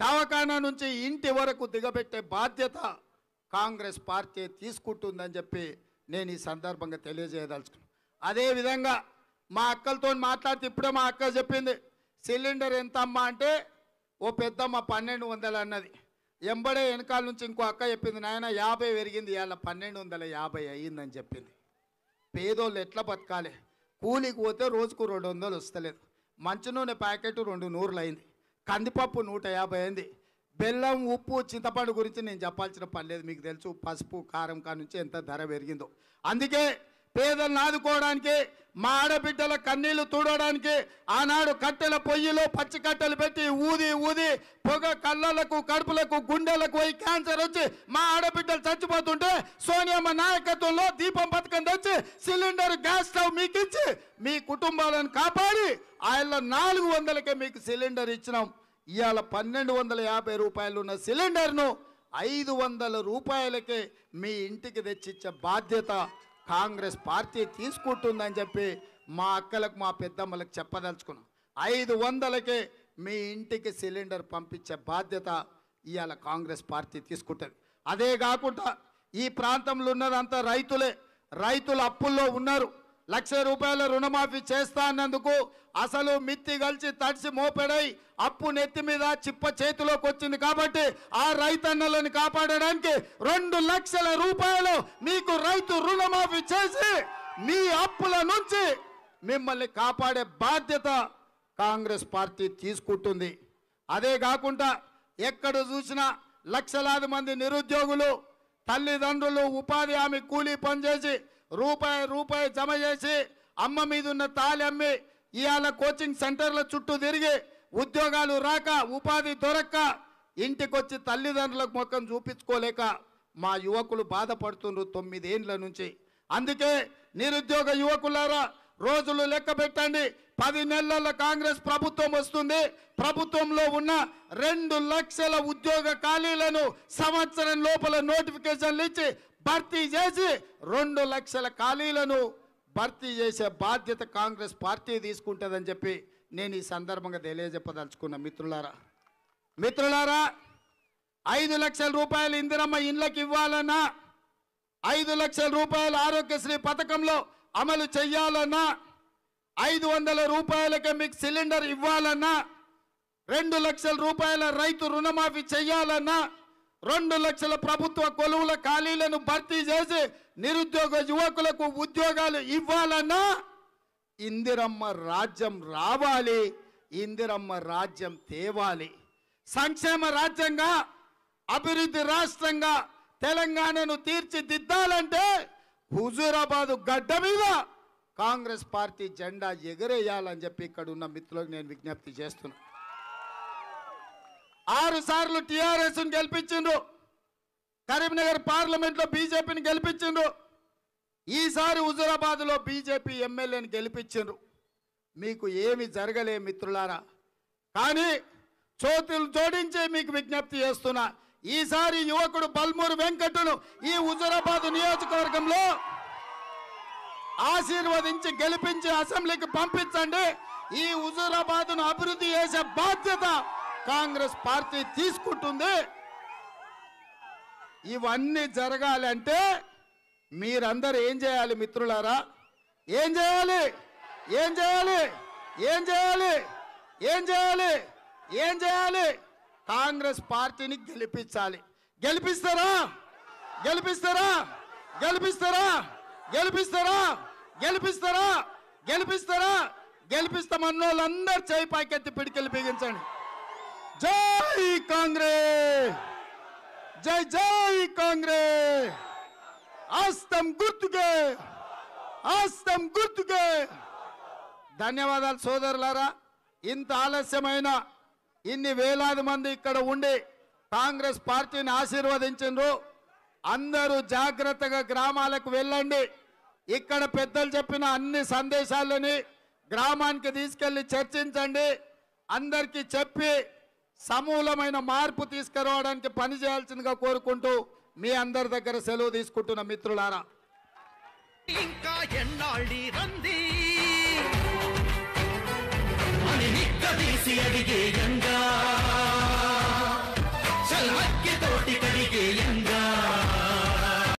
దవాఖానా నుంచి ఇంటి వరకు దిగబెట్టే బాధ్యత కాంగ్రెస్ పార్టీ తీసుకుంటుందని చెప్పి నేను ఈ సందర్భంగా తెలియజేయదలుచుకున్నాను అదేవిధంగా మా అక్కలతో మాట్లాడితే ఇప్పుడే మా అక్క చెప్పింది సిలిండర్ ఎంత అమ్మా అంటే ఓ పెద్దమ్మ పన్నెండు వందలు అన్నది. ఎంబడే వెనకాల నుంచి ఇంకో అక్క చెప్పింది నాయన యాభై పెరిగింది ఇవాళ పన్నెండు వందల యాభై అయ్యిందని చెప్పింది. పేదోళ్ళు ఎట్లా బతకాలి? కూలికి పోతే రోజుకు రెండు వందలు వస్తలేదు. మంచి నూనె ప్యాకెట్ రెండు నూరులు అయింది. కందిపప్పు నూట యాభై అయింది. బెల్లం ఉప్పు చింతపండు గురించి నేను చెప్పాల్సిన పని లేదు. మీకు తెలుసు పసుపు కారం కా నుంచి ఎంత ధర పెరిగిందో. అందుకే పేదలను ఆదుకోవడానికి మా ఆడబిడ్డల కన్నీళ్ళు తుడవడానికి ఆనాడు కట్టెల పొయ్యిలో పచ్చి కట్టెలు పెట్టి ఊది ఊది పొగ కళ్ళలకు కడుపులకు గుండెలకు పోయి క్యాన్సర్ వచ్చి మా ఆడబిడ్డలు చచ్చిపోతుంటే సోనియమ్మ నాయకత్వంలో దీపం పథకం తెచ్చి సిలిండర్ గ్యాస్ స్టవ్ మీకు ఇచ్చి మీ కుటుంబాలను కాపాడి ఆయన నాలుగు వందలకే మీకు సిలిండర్ ఇచ్చినాం. ఇవాళ పన్నెండు వందల యాభై రూపాయలున్న సిలిండర్ను ఐదు వందల రూపాయలకే మీ ఇంటికి తెచ్చిచ్చే బాధ్యత కాంగ్రెస్ పార్టీ తీసుకుంటుందని చెప్పి మా అక్కలకు మా పెద్దమ్మలకు చెప్పదలుచుకున్నాం. ఐదు వందలకే మీ ఇంటికి సిలిండర్ పంపించే బాధ్యత ఇవాళ కాంగ్రెస్ పార్టీ తీసుకుంటుంది. అదే కాకుండా ఈ ప్రాంతంలో ఉన్నదంతా రైతులే. రైతులు అప్పుల్లో ఉన్నారు. లక్ష రూపాయల రుణమాఫీ చేస్తా అన్నందుకు అసలు మిత్తి కలిసి తడిసి మోపెడై అప్పు నెత్తి మీద చిప్ప చేతిలోకి వచ్చింది కాబట్టి ఆ రైతన్నలను కాపాడడానికి రెండు లక్షల రూపాయలు మీకు రైతు రుణమాఫీ చేసి మీ అప్పుల నుంచి మిమ్మల్ని కాపాడే బాధ్యత కాంగ్రెస్ పార్టీ తీసుకుంటుంది. అదే కాకుండా ఎక్కడ చూసినా లక్షలాది మంది నిరుద్యోగులు తల్లిదండ్రులు ఉపాధి హామీ కూలీ పనిచేసి రూపాయి రూపాయి జమ చేసి అమ్మ మీద ఉన్న తాళి అమ్మి ఇవాళ కోచింగ్ సెంటర్ల చుట్టూ తిరిగి ఉద్యోగాలు రాక ఉపాధి దొరక్క ఇంటికొచ్చి తల్లిదండ్రులకు ముఖం చూపించుకోలేక మా యువకులు బాధపడుతున్నారు తొమ్మిదేండ్ల నుంచి. అందుకే నిరుద్యోగ యువకులారా రోజులు లెక్క పెట్టండి. పది నెలల కాంగ్రెస్ ప్రభుత్వం వస్తుంది. ప్రభుత్వంలో ఉన్న రెండు లక్షల ఉద్యోగ ఖాళీలను సంవత్సరం లోపల నోటిఫికేషన్లు ఇచ్చి భర్తీ చేసి రెండు లక్షల ఖాళీలను భర్తీ చేసే బాధ్యత కాంగ్రెస్ పార్టీ తీసుకుంటుందని చెప్పి నేను ఈ సందర్భంగా తెలియజెప్పదలుచుకున్న మిత్రులారా. మిత్రులారా ఐదు లక్షల రూపాయలు ఇందిరమ్మ ఇండ్లకు ఇవ్వాలన్నా ఐదు లక్షల రూపాయల ఆరోగ్యశ్రీ పథకంలో అమలు చెయ్యాలన్నా ఐదు వందల రూపాయలకే మీకు సిలిండర్ ఇవ్వాలన్నా రెండు లక్షల రూపాయల రైతు రుణమాఫీ చెయ్యాలన్నా రెండు లక్షల ప్రభుత్వ కొలువుల ఖాళీలను భర్తీ చేసి నిరుద్యోగ యువకులకు ఉద్యోగాలు ఇవ్వాలన్నా ఇందిరమ్మ రాజ్యం రావాలి ఇందిరమ్మ రాజ్యం తేవాలి. సంక్షేమ రాజ్యంగా అభివృద్ధి రాష్ట్రంగా తెలంగాణను తీర్చిదిద్దాలంటే హుజూరాబాదు గడ్డ మీద కాంగ్రెస్ పార్టీ జెండా ఎగరేయాలని చెప్పి ఇక్కడ ఉన్న మిత్రులకు నేను విజ్ఞప్తి చేస్తున్నా. ఆరు సార్లు టిఆర్ఎస్ గెలిపించిండ్రు. కరీంనగర్ పార్లమెంట్లో బీజేపీని గెలిపించిండ్రు. ఈసారి హుజూరాబాద్లో బీజేపీ ఎమ్మెల్యేని గెలిపించిండ్రు. మీకు ఏమి జరగలే మిత్రులారా. కానీ చోతులు జోడించి మీకు విజ్ఞప్తి చేస్తున్నా ఈసారి యువకుడు బల్మూరు వెంకటను ఈ హుజురాబాద్ నియోజకవర్గంలో ఆశీర్వదించి గెలిపించి అసెంబ్లీకి పంపించండి. ఈ హుజురాబాద్ను అభివృద్ధి చేసే బాధ్యత కాంగ్రెస్ పార్టీ తీసుకుంటుంది. ఇవన్నీ జరగాలంటే మీరందరూ ఏం చేయాలి మిత్రులారా? ఏం చేయాలి? ఏం చేయాలి? ఏం చేయాలి? ఏం చేయాలి? ఏం చేయాలి? కాంగ్రెస్ పార్టీని గెలిపించాలి. గెలిపిస్తారా? గెలిపిస్తారా? గెలిపిస్తారా? గెలిపిస్తారా? గెలిపిస్తారా? గెలిపిస్తారా? గెలిపిస్తామన్న వాళ్ళందరూ చేయి పాకెత్తి పిడికెళ్ళి బిగించండి. జై కాంగ్రెస్ జై జై కాంగ్రెస్ ఆస్తం గుర్తుకే! ఆస్తం గుర్తుకే! ధన్యవాదాలు సోదరులారా ఇంత ఆలస్యమైన ఇన్ని వేలాది మంది ఇక్కడ ఉండి కాంగ్రెస్ పార్టీని ఆశీర్వదించు అందరూ జాగ్రత్తగా గ్రామాలకు వెళ్ళండి. ఇక్కడ పెద్దలు చెప్పిన అన్ని సందేశాలని గ్రామానికి తీసుకెళ్ళి చర్చించండి. అందరికీ చెప్పి సమూలమైన మార్పు తీసుకురావడానికి పని చేయాల్సిందిగా కోరుకుంటూ మీ అందరి దగ్గర సెలవు తీసుకుంటున్న మిత్రులారా. ఇంకా ఎన్నాళ్ళి రంది? అని నిక్కదీసి